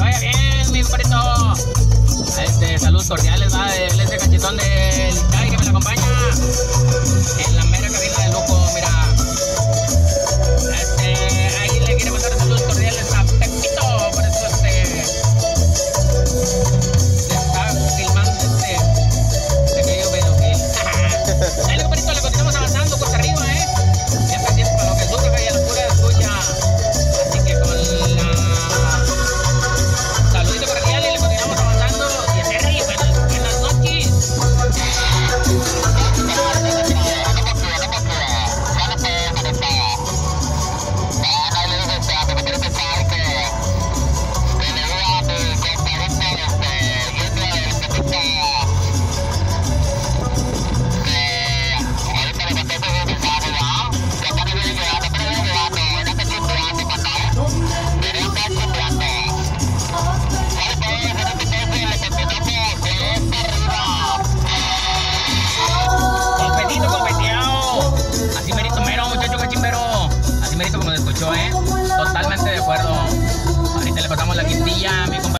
Vaya bien, mi perrito. Este, saludos cordiales. ¿eh? Totalmente de acuerdo.